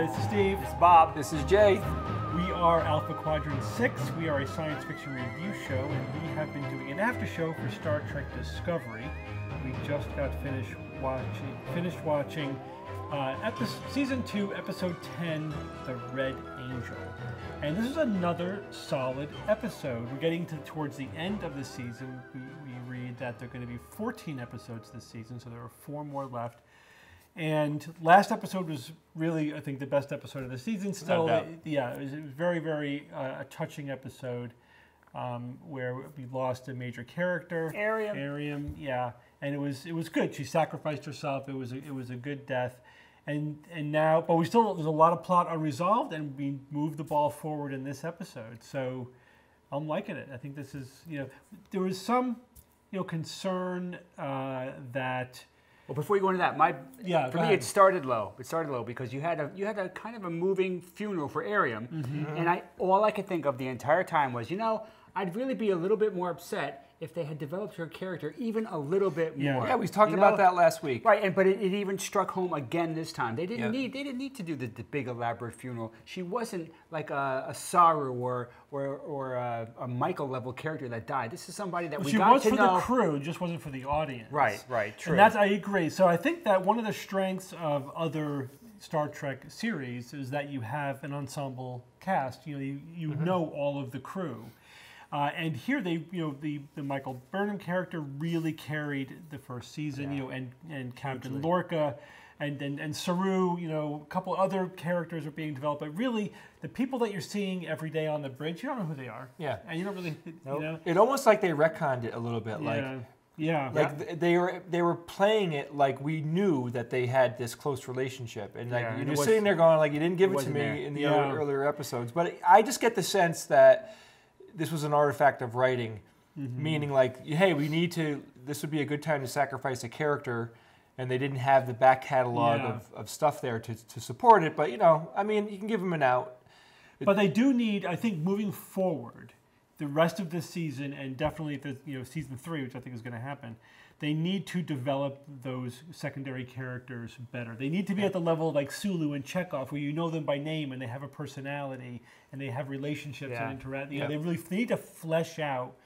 Hi, this is Steve. It's Bob. This is Jay. We are Alpha Quadrant 6. We are a science fiction review show, and we have been doing an after show for Star Trek Discovery. We just got finished watching, finished watching uh, episode, season 2, episode 10, The Red Angel. And this is another solid episode. We're getting to towards the end of the season. We, we read that there are going to be 14 episodes this season, so there are four more left. And last episode was really, I think, the best episode of the season. Still, doubt. yeah, it was, it was very, very uh, a touching episode um, where we lost a major character, Airiam. Airiam, yeah, and it was it was good. She sacrificed herself. It was a, it was a good death. And and now, but we still there's a lot of plot unresolved, and we moved the ball forward in this episode. So I'm liking it. I think this is you know there was some you know concern uh, that. Well, before you go into that, my Yeah, for me ahead. it started low. It started low because you had a you had a kind of a moving funeral for Airiam, Mm-hmm. and I all I could think of the entire time was, you know, I'd really be a little bit more upset if they had developed her character even a little bit Yeah. more. Yeah, we talked You about know? that last week. Right, and but it, it even struck home again this time. They didn't Yeah. need they didn't need to do the, the big elaborate funeral. She wasn't like a, a Saru or or, or a, a Michael level character that died. This is somebody that we she got was to for know. the crew, just wasn't for the audience. Right, right, true. And that's I agree. So I think that one of the strengths of other Star Trek series is that you have an ensemble cast. You know, you, you Mm-hmm. know all of the crew. Uh, and here they, you know, the, the Michael Burnham character really carried the first season, you know, and, and Captain Lorca and, and, and Saru, you know, a couple other characters are being developed, but really the people that you're seeing every day on the bridge, you don't know who they are. Yeah. And you don't really, you know. It almost like they retconned it a little bit. Like, yeah. Yeah. like th- they were they were playing it like we knew that they had this close relationship, and like Yeah, you're it was- sitting there going like you didn't give it, to me there. in the Yeah. earlier episodes. But I just get the sense that this was an artifact of writing, Mm-hmm. meaning like hey, we need to. This would be a good time to sacrifice a character. And they didn't have the back catalog Yeah. of, of stuff there to, to support it. But, you know, I mean, you can give them an out. But they do need, I think, moving forward, the rest of this season, and definitely the you know season three, which I think is going to happen. They need to develop those secondary characters better. They need to be at the level of like Sulu and Chekov, where you know them by name and they have a personality and they have relationships Yeah. and interact. You know, Yeah. they really they need to flesh out,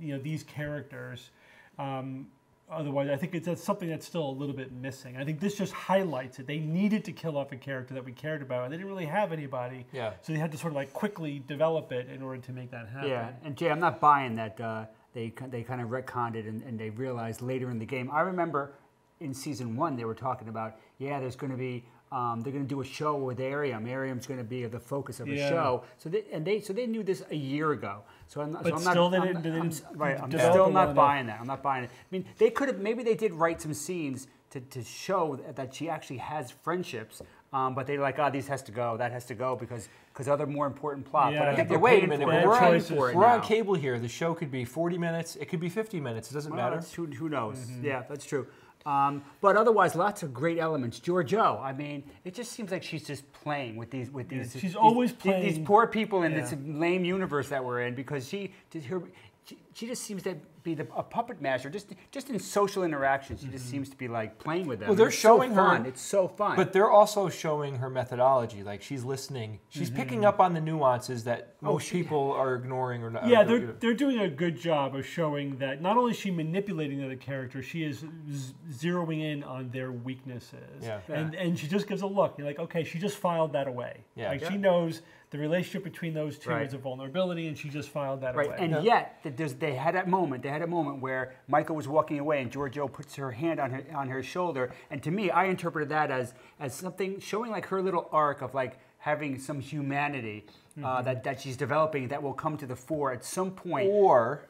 you know, these characters. Um, otherwise, I think it's that's something that's still a little bit missing. I think this just highlights it. They needed to kill off a character that we cared about, and they didn't really have anybody. Yeah. So they had to sort of like quickly develop it in order to make that happen. Yeah, and Jay, I'm not buying that uh, they they kind of retconned it and, and they realized later in the game. I remember in season one they were talking about yeah, there's going to be um, they're going to do a show with Airiam. Airiam's going to be the focus of a Yeah. show. So they, and they so they knew this a year ago. So I'm not. But so I'm still not, they I'm didn't- not- they I'm didn't right. I'm still it well not enough. buying that. I'm not buying it. I mean, they could have maybe they did write some scenes to, to show that- that she actually has friendships. Um, but they're like, oh, these has to go, that has to go because because other more important plot. But Yeah. I think they're but wait a waiting minute, for it. bad We're choices. for it We're on cable here. The show could be 40 minutes. It could be 50 minutes. It doesn't Well, matter. who, who knows? Mm-hmm. Yeah, that's true. Um, but otherwise, lots of great elements. Georgiou, I mean, it just seems like she's just playing with these with these. she's these- always these- These poor people in Yeah. this lame universe that we're in because she, just her, she, she just seems to be the, a puppet master. Just just in social interactions, she Mm-hmm. just seems to be like playing with them. Well, they're It's so showing her- fun. It's so fun. But they're also showing her methodology. Like she's listening. She's picking up on the nuances that most Mm-hmm. Oh, she- people are ignoring or not. Yeah, or- they're, they're doing a good job of showing that not only is she manipulating the other character, she is z- zeroing in on their weaknesses. Yeah. And and she just gives a look. You're like, okay, she just filed that away. Yeah. Like Yeah. she knows the relationship between those two Right. is a vulnerability, and she just filed that Right, away. and yet there's, they had that moment. They had a moment where Michael was walking away, and Georgiou puts her hand on her on her shoulder. And to me, I interpreted that as as something showing like her little arc of like having some humanity uh, that that she's developing that will come to the fore at some point. or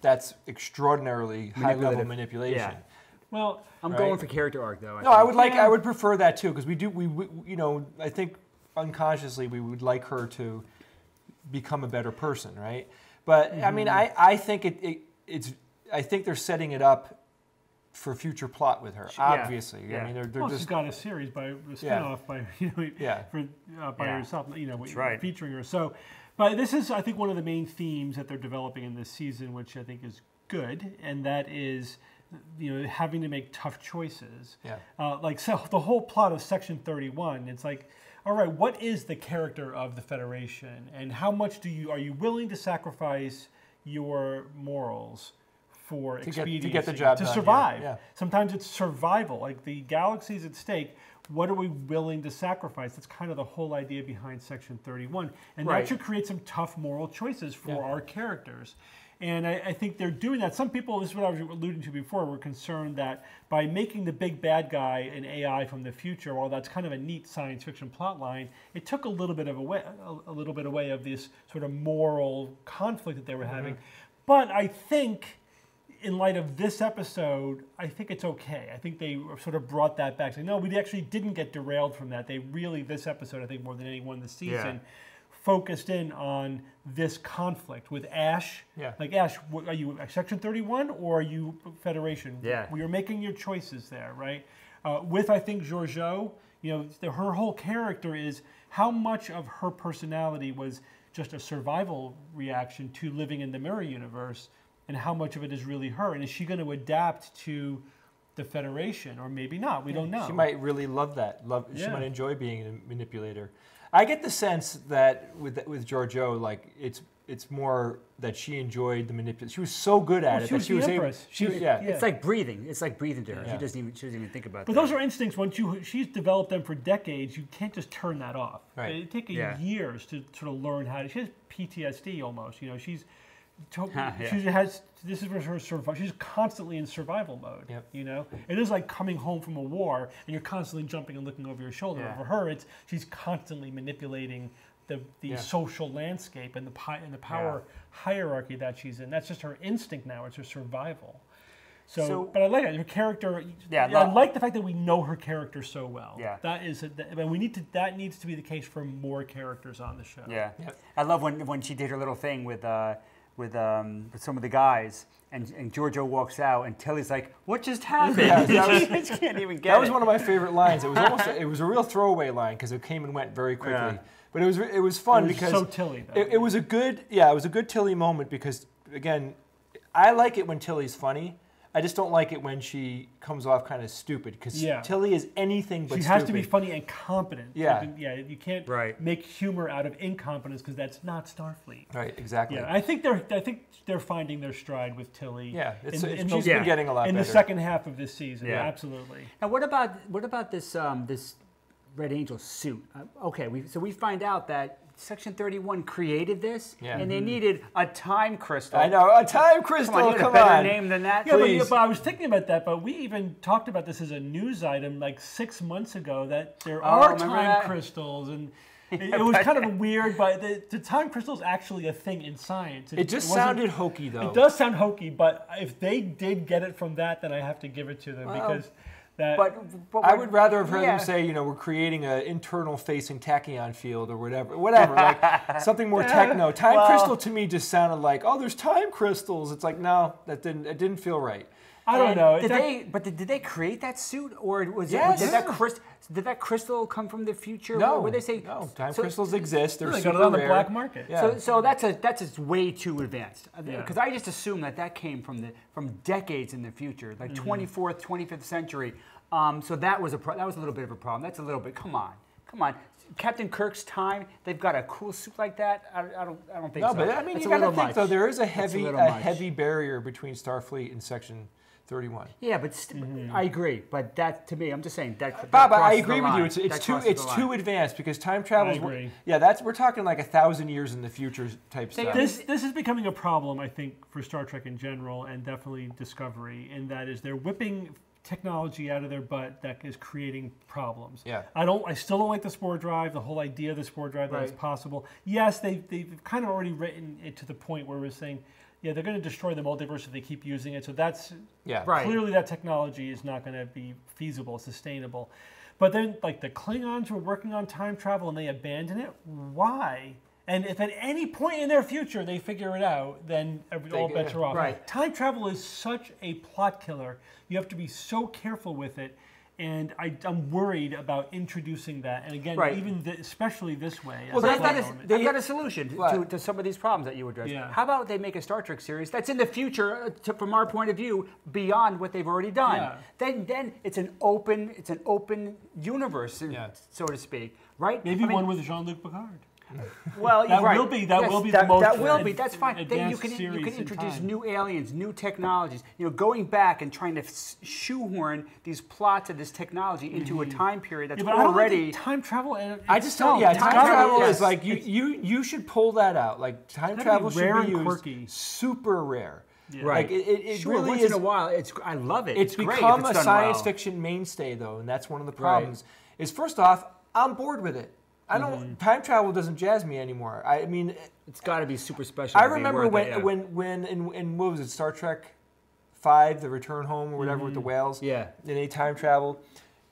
that's extraordinarily high level manipulation. Yeah. well, I'm Right. going for character arc though. No, I would like. Yeah. I would prefer that too because we do. We, we you know I think unconsciously we would like her to become a better person, right? But I mean, I I think it, it it's I think they're setting it up for future plot with her. Obviously, Yeah. I mean they're they're well, she's just got a series by a spin-off by you know Yeah. for uh, by Yeah. herself, you know, right. featuring her. So, but this is I think one of the main themes that they're developing in this season, which I think is good, and that is you know having to make tough choices. Yeah. Uh, like so, the whole plot of Section Thirty One. It's like all right, what is the character of the Federation, and how much do you are you willing to sacrifice your morals for To get- to get the job to done, yeah, survive? yeah. Sometimes it's survival. Like the galaxy's at stake. What are we willing to sacrifice? That's kind of the whole idea behind Section 31, and Right. that should create some tough moral choices for Yeah. our characters. And I, I think they're doing that. Some people, this is what I was alluding to before, were concerned that by making the big bad guy an AI from the future, while that's kind of a neat science fiction plot line, it took a little bit of away, a, a little bit away of this sort of moral conflict that they were having. Mm-hmm. But I think in light of this episode, I think it's okay. I think they sort of brought that back. Saying, no, we actually didn't get derailed from that. They really, this episode, I think more than any one this season, focused in on this conflict with Ash. Yeah. Like, Ash, are you Section 31 or are you Federation? Yeah. We are making your choices there, right? Uh, with, I think, Georgiou, you know, the, her whole character is how much of her personality was just a survival reaction to living in the mirror universe and how much of it is really her and is she going to adapt to the federation or maybe not we don't know She might really love that. Love. She might enjoy being a manipulator. I get the sense that with with Georgiou, like it's it's more that she enjoyed the manipulation. She was so good at Well, it she that was she the was able. Empress. She, She was- yeah. yeah. It's like breathing. It's like breathing to her. Yeah. She doesn't even she doesn't even think about that. but that. those are instincts once you she's developed them for decades you can't just turn that off Right. it take Yeah. years to sort of learn how to she has ptsd almost you know she's to, Yeah. she has this is her survival she's constantly in survival mode Yep. you know it is like coming home from a war and you're constantly jumping and looking over your shoulder Yeah. for her it's she's constantly manipulating the, the Yeah. social landscape and the pi- and the power hierarchy that she's in that's just her instinct now it's her survival so, So- but I like it. Her character. Yeah, Yeah, I like the fact that we know her character so well. Yeah. that is. A, that, and we need to. That needs to be the case for more characters on the show. Yeah, Yep. I love when when she did her little thing with uh, with um, with some of the guys, and, and Georgiou walks out, and Tilly's like, "What just happened?" Yeah, that was- can't even get That was it. one of my favorite lines. It was almost a, it was a real throwaway line because it came and went very quickly. Yeah. But it was it was fun It was because so Tilly, though. It, it was a good yeah it was a good Tilly moment because again I like it when Tilly's funny. I just don't like it when she comes off kind of stupid because Yeah. Tilly is anything but she has to be funny and competent. Yeah. You can- yeah. You can't Right. make humor out of incompetence because that's not Starfleet. Right, exactly. Yeah, I think they're. I think they're finding their stride with Tilly. Yeah, it's, in, it's, in she's the, Yeah. been getting a lot in better. the second half of this season. Yeah. absolutely. Now, what about what about this um, this Red Angel suit? Uh, okay, we, so we find out that Section Thirty One created this, Yeah. and they mm-hmm. needed a time crystal. I know a time crystal. Come on, you come a better on. name than that. Yeah, but, Please. but I was thinking about that. But we even talked about this as a news item like six months ago that there Oh, are time that? crystals, and it, it was kind of weird. But the, the time crystal is actually a thing in science. It just wasn't- sounded hokey though. It does sound hokey, but if they did get it from that, then I have to give it to them Well, because that. But, but I would rather have heard yeah. them say, you know, we're creating an internal facing tachyon field or whatever, whatever, like something more uh, techno. Time Well- crystal to me just sounded like, oh, there's time crystals. It's like, no, that didn't, it didn't feel right. I don't And know. Did That- they? But did, did they create that suit, or was Yes. it? Did that Yeah. crystal? Did that crystal come from the future? No, Where they say no, time so- crystals exist. They're they super got it on the black market. Yeah. So, so that's a that's just way too advanced. Yeah. Because I just assume that that came from the from decades in the future, like Mm-hmm. 24th, 25th century. Um, so that was a pro- that was a little bit of a problem. That's a little bit. Come on, come on. Captain Kirk's time, they've got a cool suit like that. I, I don't I don't think no, so. but I mean, That's you a got to think much. though, there is a a heavy, little a heavy barrier between Starfleet and Section 31. Yeah, but st- mm-hmm. I agree. But that to me, I'm just saying that. that Bob, I agree with you. It's, it's too it's too line. advanced because time travel. I agree. Yeah, that's we're talking like a thousand years in the future type They- stuff. this this is becoming a problem, I think, for Star Trek in general, and definitely Discovery. And that is they're whipping technology out of their butt that is creating problems. Yeah. I don't. I still don't like the spore drive. The whole idea of the spore drive that it's possible. Yes, they they've kind of already written it to the point where we're saying, yeah, they're going to destroy the multiverse if they keep using it. So that's yeah, Right. clearly that technology is not going to be feasible, sustainable. But then, like the Klingons were working on time travel and they abandon it. Why? And if at any point in their future they figure it out, then every, all They- bets are off. right. Time travel is such a plot killer. You have to be so careful with it. And I, I'm worried about introducing that. And again, Right. even th- especially this way. Well, as a I've got, plot a, element. they've got a solution to, to some of these problems that you addressed. Yeah. How about they make a Star Trek series that's in the future, uh, to, from our point of view, beyond what they've already done? Yeah. Then, then it's an open, it's an open universe, Yeah. so to speak, right? Maybe I mean, one with Jean-Luc Picard. Well, That right. will be- that Yes, will be the most That will ad- be. That's fine. Then you can you can introduce time. new aliens, new technologies. You know, going back and trying to s- shoehorn these plots of this technology into a time period that's Mm-hmm. Yeah, but I don't already. time travel. And I just don't. Yeah, time, time travel travel, is like you, you you should pull that out. Like time gotta be travel should rare be and used quirky. super rare. Right. Like it, it, it sure, really once is. in a while, it's I love it. it's, great if become it's a science well. fiction mainstay though, and that's one of the problems. Is first off, I'm bored with it. I don't. Mm-hmm. Time travel doesn't jazz me anymore. I, mean, It's got to be super special. I remember when it, yeah. when when in, in what was it Star Trek Five, The Return Home or whatever with the whales. Mm-hmm. Yeah. And they time travel.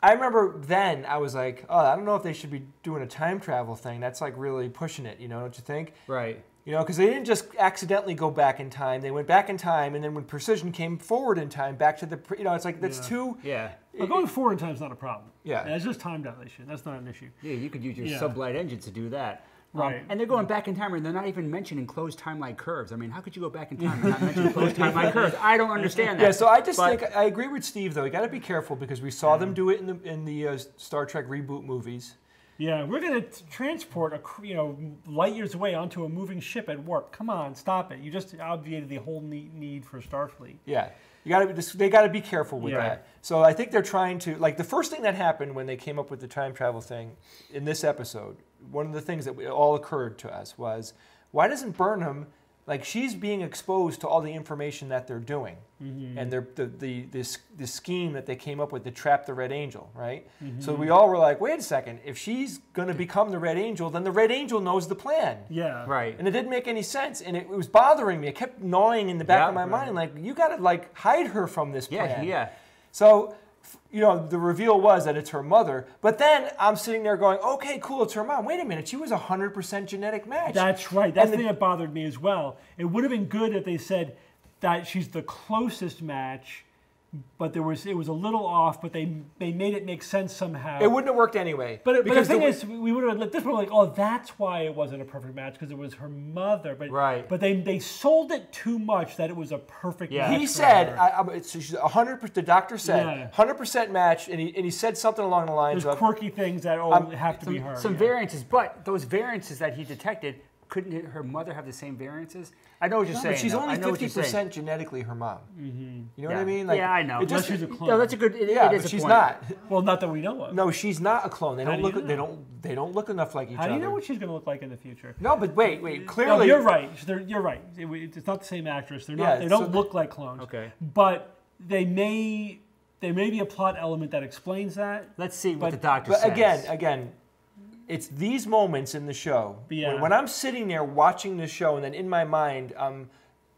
I remember then I was like, oh, I don't know if they should be doing a time travel thing. That's like really pushing it. You know, don't you think? right. You know, because they didn't just accidentally go back in time. They went back in time, and then when precision came forward in time, back to the, you know, it's like that's Yeah. too. Yeah. Well, going forward in time is not a problem. Yeah. it's just time dilation. That's not an issue. Yeah, you could use your Yeah. sublight engines to do that. Um, Right. and they're going back in time, and they're not even mentioning closed timeline curves. I mean, how could you go back in time and not mention closed timeline curves? I don't understand that. Yeah, so I just But- think I agree with Steve though. You got to be careful because we saw them do it in the in the uh, Star Trek reboot movies. Yeah, we're going to transport a you know light years away onto a moving ship at warp. Come on, stop it! You just obviated the whole need, need for Starfleet. Yeah, you got to they got to be careful with Yeah. that. So I think they're trying to like the first thing that happened when they came up with the time travel thing in this episode. One of the things that we, all occurred to us was why doesn't Burnham like she's being exposed to all the information that they're doing mm-hmm. and they're, the the this the scheme that they came up with to trap the Red Angel, right? Mm-hmm. So we all were like, wait a second, if she's going to become the Red Angel, then the Red Angel knows the plan. Yeah, right. And it didn't make any sense, and it, it was bothering me. It kept gnawing in the back Yeah, of my right. mind, like you got to like hide her from this Yeah, plan. yeah. So, f- you know, the reveal was that it's her mother. But then I'm sitting there going, okay, cool, it's her mom. Wait a minute, she was a hundred percent genetic match. That's right. That's And the- thing that bothered me as well. It would have been good if they said that she's the closest match, but there was it was a little off. But they they made it make sense somehow. it wouldn't have worked anyway. But, but the thing the- is, we would have let this one like, oh, that's why it wasn't a perfect match because it was her mother. But Right. But they they sold it too much that it was a perfect Yeah. match. he said, hundred. per- The doctor said, Yeah. hundred percent match, and he and he said something along the lines there's of, quirky things that oh Um, have to be Some, her. some yeah. variances, but those variances that he detected, couldn't her mother have the same variances? I know what you're No, saying. but she's though. only I know what fifty you're saying. percent genetically her mom. Mm-hmm. You know yeah. what I mean? Like, yeah, I know. It just, Unless she's a clone. No, that's a good. It, yeah, it is but a she's point. not. Well, not that we know of. No, she's not a clone. They How don't do you look. They don't. They don't look enough like each other. How do you know what she's going to look like in the future? No, but wait, wait. No, Clearly, you're right. They're, you're right. It- it's not the same actress. They're not. Yeah, they don't the- look like clones. Okay. But they may. There may be a plot element that explains that. Let's see what But- the doctor But says. again, again, it's these moments in the show Yeah. when, when I'm sitting there watching the show, and then in my mind I'm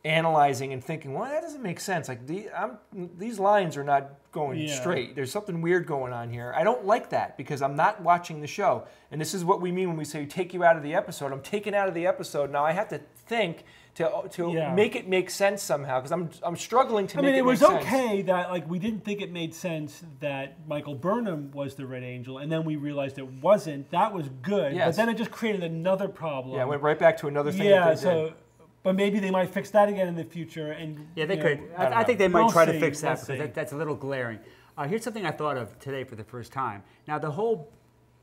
analyzing and thinking, well, that doesn't make sense. Like the, I'm, these lines are not going Yeah. straight. There's something weird going on here. I don't like that because I'm not watching the show. And this is what we mean when we say take you out of the episode. I'm taken out of the episode. Now I have to think to to Yeah. make it make sense somehow because I'm I'm struggling to I make sense. I mean, it it was make sense. okay that like we didn't think it made sense that Michael Burnham was the Red Angel, and then we realized it wasn't. That was good, but then it just created another problem. Yeah, I went right back to another thing. Yeah, that they so. did. But maybe they might fix that again in the future, and Yeah, they could. know, I I, I think they might We'll try see, to fix that we'll because that, that's a little glaring. Uh, here's something I thought of today for the first time. Now, the whole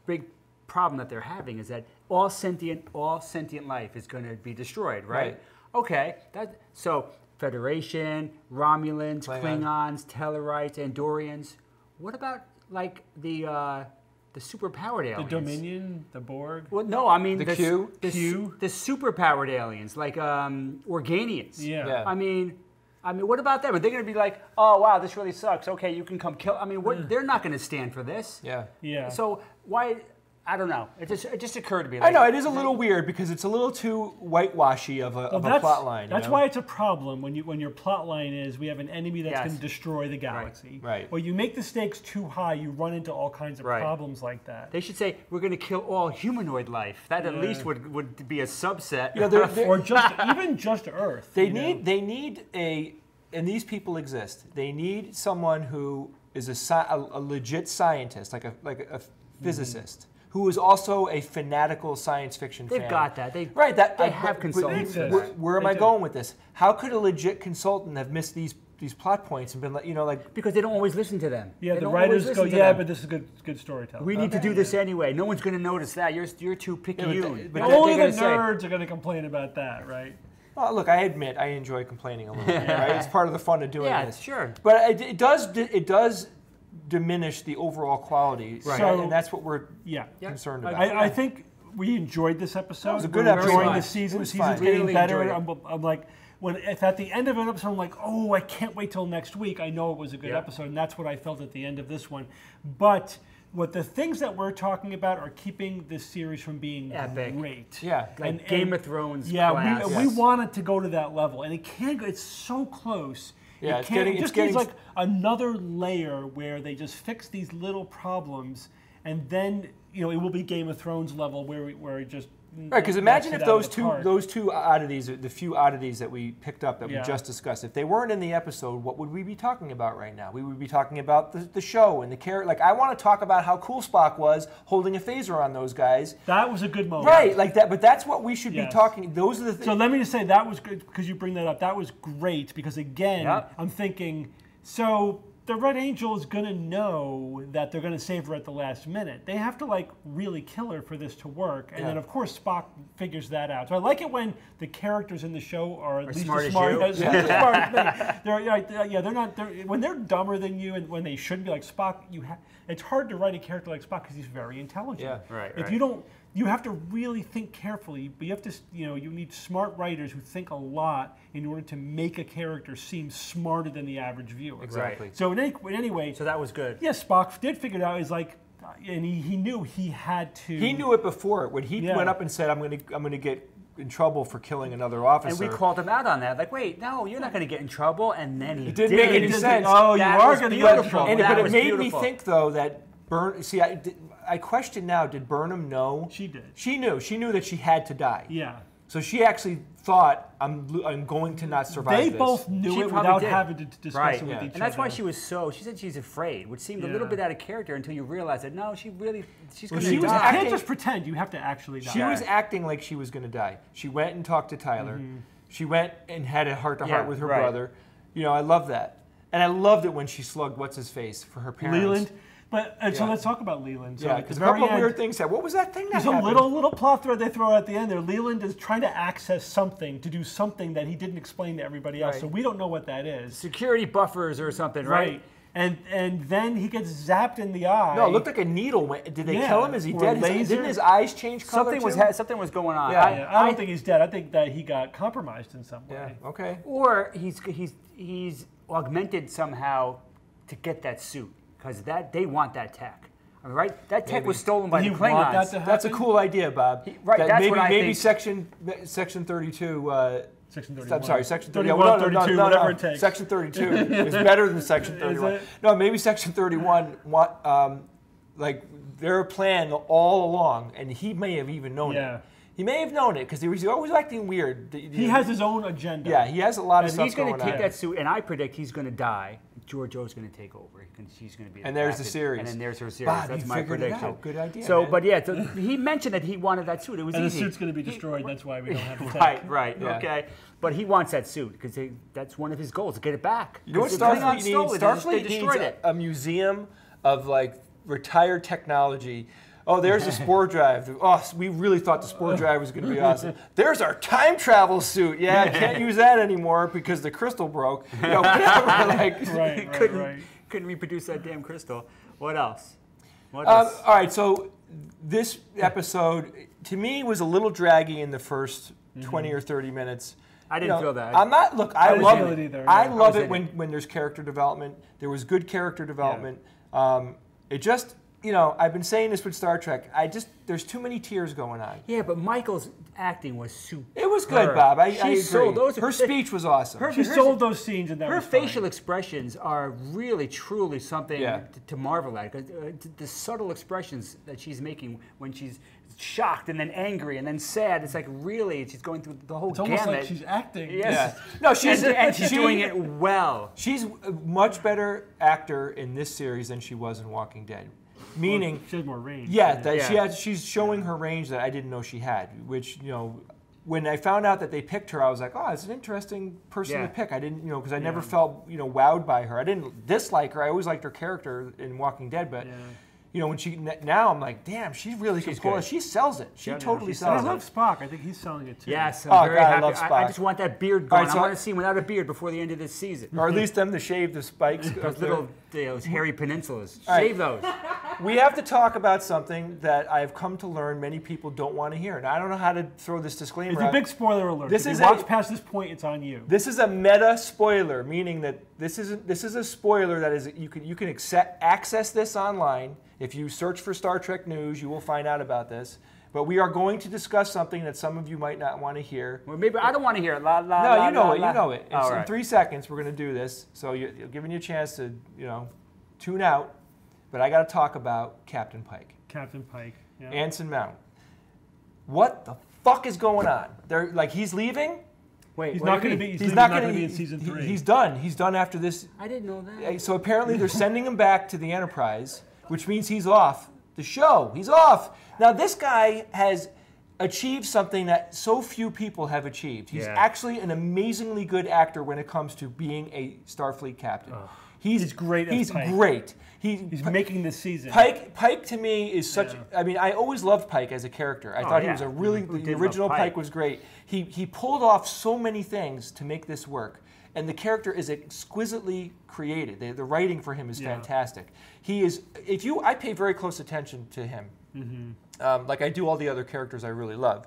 big problem that they're having is that all sentient, all sentient life is going to be destroyed, right? Right. Okay. That so Federation, Romulans, Klingon. Klingons, Tellarites, Andorians. What about like the uh, the superpowered aliens? the? Dominion, the Borg. Well, no, I mean The the, Q? the, s- Q? the superpowered aliens like um, Organians. Yeah. Yeah. I mean, I mean, what about them? Are they going to be like, oh wow, this really sucks? Okay, you can come kill. I mean, what, they're not going to stand for this. Yeah. Yeah. So why? I don't know. It just it just occurred to me. I know it is a little weird because it's a little too whitewashy of a, Well, of a plot line. That's know? why it's a problem when you when your plot line is we have an enemy that's Yes. going to destroy the galaxy. right. Or you make the stakes too high, you run into all kinds of Right. problems like that. They should say we're going to kill all humanoid life. That at least would, would be a subset. You know, they're- they're- or just even just Earth. They you know? need they need a and these people exist. They need someone who is a, a, a legit scientist, like a like a hmm. physicist, who is also a fanatical science fiction fan? They've fan. got that. They Right, that They I- have but- consultants. but Where, where am They I do. going with this? How could a legit consultant have missed these these plot points and been like, you know, like because they don't always listen to them. Yeah, They the writers go, yeah, them. but this is good, good storytelling. we need to do this anyway. No one's going to notice that. You're you're too Yeah, but picayune. the- But but Only the gonna say, nerds are going to complain about that, right? Well, look, I admit I enjoy complaining a little bit. Right? It's part of the fun of doing Yeah, this. sure. But it, it does it does diminish the overall quality, Right. So, So- and that's what we're Yeah. Yeah. concerned about. I, I think we enjoyed this episode. That was a good We're episode. Enjoying the season. The Season's fun. getting Really better. I'm, I'm like, when if at the end of an episode, I'm like, oh, I can't wait till next week. I know it was a good Yeah. episode, and that's what I felt at the end of this one. But what the things that we're talking about are keeping this series from being Epic. great. Yeah. Like And- Game and- of Thrones. Yeah, class. we, Yes. we want it to go to that level, and it can't go. It's so close. Yeah, it it's getting- it it's just getting- needs like another layer where they just fix these little problems, and then you know it will be Game of Thrones level where we, where it just Right, because imagine if those two park. those two oddities, the few oddities that we picked up that Yeah. we just discussed, if they weren't in the episode, what would we be talking about right now? We would be talking about the, the show and the character. Like I want to talk about how cool Spock was holding a phaser on those guys. that was a good moment. Right, like that. But that's what we should Yes. be talking. Those are the things. So let me just say that was good because you bring that up. That was great because again, Yep. I'm thinking so the Red Angel is gonna know that they're gonna save her at the last minute. They have to like really kill her for this to work, and Yeah. then of course Spock figures that out. So I like it when the characters in the show are at Are least smart as as smart you. as, as smart me. They're yeah, yeah, they're not. They're, when they're dumber than you, and when they shouldn't be like Spock, you ha- it's hard to write a character like Spock because he's very intelligent. Yeah. Right, If right. you don't, you have to really think carefully. But you have to, you know, you need smart writers who think a lot in order to make a character seem smarter than the average viewer. Exactly. So in any, in any way, So that was good. yeah, Spock did figure it out. He's like, uh, and he, he knew he had to. he knew it before when he Yeah. went up and said, "I'm going to I'm going to get in trouble for killing another officer." And we called him out on that. Like, wait, no, you're not going to get in trouble. And then he It didn't did. make any sense. think, Oh, you are going to get in beautiful. trouble. And, but it made beautiful. me think though that Burn. See, I, did- I question now. Did Burnham know? She did. She knew. She knew that she had to die. Yeah. So she actually thought, "I'm I'm going to not survive." They this." both knew She it probably without did. having to discuss Right. it with Yeah. each other. And that's why she was so. She said she's afraid, which seemed a little Yeah. bit out of character until you realize that no, she really she's Well, going she to was You die. acting- can't just pretend. You have to actually die. She was acting like she was going to die. She went and talked to Tyler. Mm-hmm. She went and had a heart to heart Yeah, with her right. brother. You know, I love that. And I loved it when she slugged what's his face for her parents. Leland. But and so let's talk about Leland. So Yeah, at because a couple of end- weird things happened. What was that thing that There's a little little plot thread they throw at the end there. Leland is trying to access something to do something that he didn't explain to everybody else, Right. so we don't know what that is. Security buffers or something, right? And and then he gets zapped in the eye. No, it looked like a needle went. Did they Yeah, kill him? Is he or dead? His, laser. didn't his eyes change color? Something was too? ha- something was going on. Yeah. I- Yeah, I don't think he's dead. I think that he got compromised in some way. Yeah. Okay. Or he's he's he's augmented somehow to get that suit because that they want that tech. All right, that tech Maybe. was stolen by Did the he want Klingons. that to? That's a cool idea, Bob. He- right, That that's maybe, what I maybe think. section section thirty-two. Uh, Section I'm sorry, section 30. 31, no, no, 32, no, no, whatever no. it takes. Section 32 is better than section 31. No, maybe section 31, want, um, like their plan all along, and he may have even known Yeah. it. He may have known it because he was always acting weird. The- He has his own agenda. Yeah, he has a lot of and stuff he's going going to take on. that suit, and I predict he's going to die. Georgiou's going to take over. He can- She's going to be. And there's the series. And then there's her series. Bob, That's my prediction. out. Good idea, So, man. but yeah, so he mentioned that he wanted that suit. It was And the suit's going to be He- destroyed. That's why we don't have the tech. Right, right, Yeah. okay. But he wants that suit because that's one of his goals to get it back. You know what 'Cause the Starfleet Klingons needs? stole it, they just- Starfleet needs a, a museum of like retired technology. Oh, there's a spore drive. Oh, we really thought the spore drive was going to be awesome. There's our time travel suit. Yeah, I can't use that anymore because the crystal broke. You know, whatever. Like, Right, couldn't, right. couldn't reproduce that damn crystal. What else? What Um, all right, so this episode to me was a little draggy in the 1st 20 or 30 minutes. I didn't know, feel that. I'm not. Look, I, didn't love it. it either, I love I it when, when there's character development. There was good character development. Um, it just you know, I've been saying this with Star Trek. I just there's too many tears going on. Yeah, but Michael's acting was super. It was good, Bob. I, She I agree. sold those- Her speech was awesome. Her- She Hers- sold those scenes, and that Her was fine. facial expressions are really, truly something Yeah. to, to marvel at. 'Cause, uh, t- the subtle expressions that she's making when she's shocked and then angry and then sad, it's like really, she's going through the whole It's almost gamut. like she's acting. Yes. yeah. No, she's and, and she's she- doing it well. She's a much better actor in this series than she was in Walking Dead. Meaning, She has more range. yeah, that she has, she's showing her range that I didn't know she had. Which you know, when I found out that they picked her, I was like, oh, it's an interesting person Yeah. to pick. I didn't, you know, because I never felt you know wowed by her. I didn't dislike her. I always liked her character in Walking Dead, but. Yeah. You know, when she now I'm like, damn, she really She's can pull good. it. She sells it. She Yeah, no, totally sells it. I love it. Spock. I think he's selling it too. Yes, I'm Oh, very God, I happy. love I, I just want that beard All gone. right, I want to see him without a beard before the end of this season. Or at least them to shave the spikes. up Those there. little those hairy peninsulas. All right. Shave those. We have to talk about something that I've come to learn many people don't want to hear. And I don't know how to throw this disclaimer It's a big spoiler alert. This if is you watch past this point, it's on you. This is a meta spoiler, meaning that this is a, this is a spoiler that is you can you can accept, access this online. If you search for Star Trek news, you will find out about this. But we are going to discuss something that some of you might not want to hear. Well, maybe I don't want to hear it. La, la, No, la, you know la, it. la. You know it. It's All in three seconds. We're going to do this, so you're, you're giving you a chance to you know tune out. But I got to talk about Captain Pike, Captain Pike. Yeah. Anson Mount. What the fuck is going on? They're like he's leaving. Wait, he's what not going to be. He's, He's not, not going going to be in season three. He's done. He's done after this. I didn't know that. Uh, So apparently they're sending him back to the Enterprise, which means he's off the show. He's off. Now this guy has achieved something that so few people have achieved. He's Yeah. actually an amazingly good actor when it comes to being a Starfleet captain. He's, He's great He's Pike. great. He, He's making this season. Pike, Pike to me is such. Yeah. I mean, I always loved Pike as a character. I Oh, thought he was a really. Who The original Pike? Pike? was great. He he pulled off so many things to make this work, and the character is exquisitely created. The, the writing for him is Yeah. fantastic. He is. If you, I pay very close attention to him, Mm-hmm. um, like I do all the other characters I really love.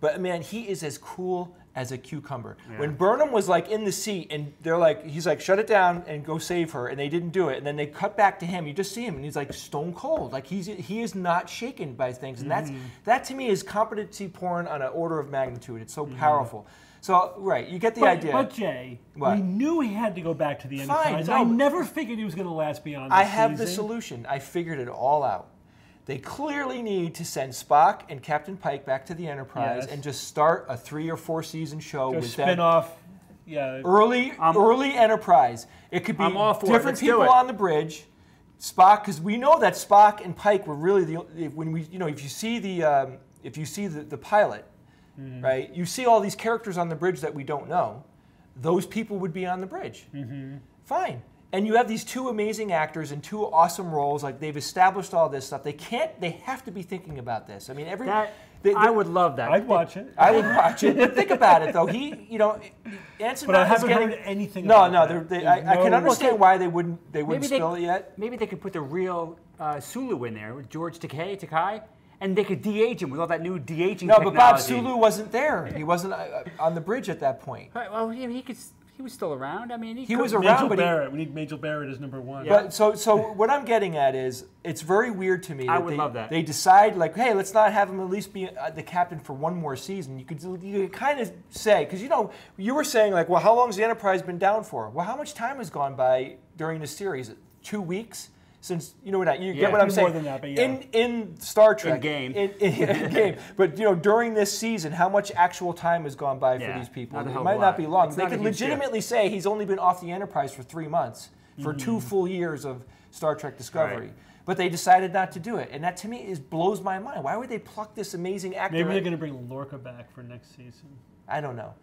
But man, he is as cool as a cucumber. When Burnham was like in the seat and they're like, he's like, shut it down and go save her, and they didn't do it, and then they cut back to him. You just see him, and he's like stone cold. Like he's he is not shaken by things, and that's mm-hmm. that to me is competency porn on an order of magnitude. It's so mm-hmm. powerful. So right, you get the but, idea. but Jay, What? we knew he had to go back to the Fine, Enterprise. no, I never figured he was going to last beyond. I have the solution. I figured it all out. They clearly need to send Spock and Captain Pike back to the Enterprise Yes. and just start a three or four season show Go with spin off. Yeah. Early, I'm- early Enterprise. It could be different Let's people on the bridge. Spock, because we know that Spock and Pike were really the if- when we you know if you see the um, if you see the, the pilot, Mm-hmm. right? You see all these characters on the bridge that we don't know. Those people would be on the bridge. Mm-hmm. Fine. And you have these two amazing actors in two awesome roles. Like they've established all this stuff. They can't. They have to be thinking about this. I mean, every. That they- they- I would love that. I'd watch it. I would watch it, but think about it though. He, you know, Anson But I Mount is haven't getting, heard anything No, about no, that. they're- they, There's I, I can no- understand why they wouldn't. They wouldn't Maybe they- spill it yet. Maybe they could put the real uh, Sulu in there, with George Takei, Takai, and they could de-age him with all that new de-aging No, but Bob. Sulu wasn't there. He wasn't uh, on the bridge at that point. Right, well, he, he could. S- He was still around. I mean, he, He could- was around, Majel but he- Barrett. We need Majel Barrett as number one. Yeah. But so so what I'm getting at is it's very weird to me. I would they, love that. They decide like, hey, let's not have him at least be uh, the captain for one more season. You could you could kind of say because you know you were saying like, well, how long has the Enterprise been down for? Well, how much time has gone by during the series? Two weeks. Since you know what I, you Yeah. get what I'm More saying. than that, but yeah. In in Star Trek, game. in, in, in game, but you know during this season, how much actual time has gone by for these people? not it might a not be long. It's they could huge shift. legitimately say he's only been off the Enterprise for three months, for two Mm-hmm. full years of Star Trek Discovery. But they decided not to do it, and that to me is blows my mind. Why would they pluck this amazing actor? Maybe they're going to bring Lorca back for next season. I don't know.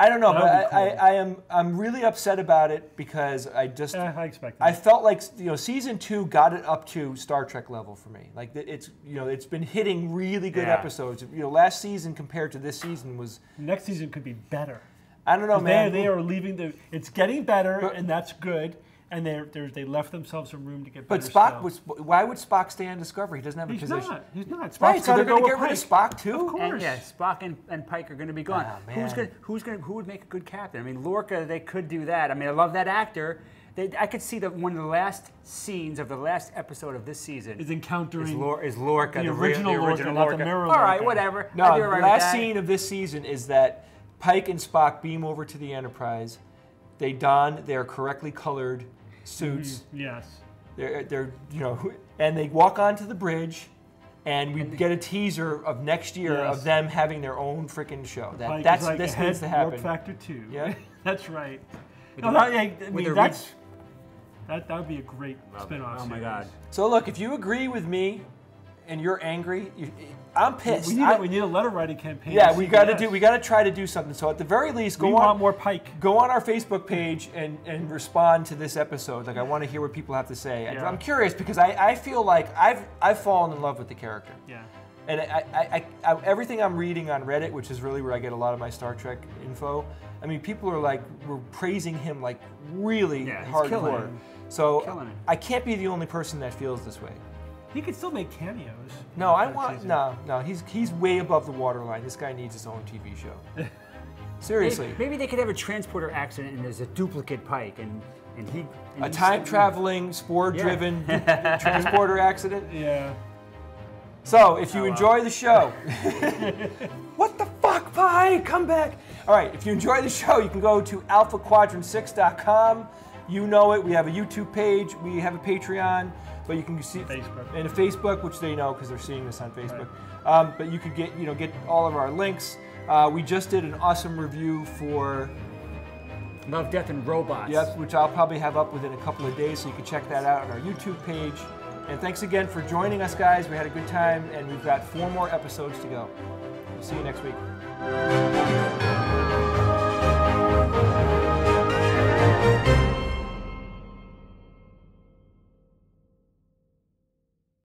I don't know, That but I, cool. I, I am I'm really upset about it because I just Eh, I expect. I felt like you know season two got it up to Star Trek level for me. Like it's you know it's been hitting really good Yeah. episodes. You know last season compared to this season was next season could be better. I don't know, man. They, they are leaving the. It's getting better, But- and that's good. And they're, they're left themselves some room to get back. but. Spock still. was why would Spock stay on Discovery? He doesn't have a He's position. not. He's not. Spock's Right, so they're going to get with rid of Spock too. Of course. And yeah, Spock and, and Pike are going to be gone. Oh, who's man. going? Who's going? Who would make a good captain? I mean, Lorca. They could do that. I mean, I love that actor. They, I could see that one of the last scenes of the last episode of this season Is encountering is, Lor- is Lorca, the the, real- original the Lorca, original not the Lorca. All right, Lorca. whatever. No, the all right with last scene of this season is that Pike and Spock beam over to the Enterprise. They don their correctly colored suits. Mm-hmm. yes. They're, they're, you know, and they walk onto the bridge, and we get a teaser of next year Yes. of them having their own freaking show. That, Pike that's is like this ahead, needs to warp happen. factor two. Yeah. that's right. With No, the- that, yeah, I mean, the re- that's that that would be a great spin-off. Oh my. God. So look, if you agree with me, and you're angry, you, I'm pissed. We need, I- a, we need a letter writing campaign. yeah, we got to do. We got to try to do something. So at the very least, go We on. more Pike. go on our Facebook page and, and respond to this episode. Like I want to hear what people have to say. I- Yeah. I'm curious because I, I feel like I've I've fallen in love with the character. Yeah. And I, I, I, I, everything I'm reading on Reddit, which is really where I get a lot of my Star Trek info, I mean, people are like, we're praising him like really Yeah, hardcore. So. I can't be the only person that feels this way. He could still make cameos. No, I want season. no, no. He's he's way above the waterline. This guy needs his own TV show. Seriously, Maybe, maybe they could have a transporter accident and there's a duplicate Pike and and he and a time traveling, spore driven transporter accident. Yeah. So, if you Oh, wow. enjoy the show, what the fuck, Pie? Come back. All right, if you enjoy the show, you can go to alphaquadrant6.com. You know it. We have a YouTube page. We have a Patreon, but you can see Facebook. and Facebook, which they know because they're seeing this on Facebook. Um, but you could get you know get all of our links. Uh, we just did an awesome review for Love, Death, and Robots. Yep, which I'll probably have up within a couple of days, so you can check that out on our YouTube page. And thanks again for joining us, guys. We had a good time, and we've got four more episodes to go. We'll see you next week.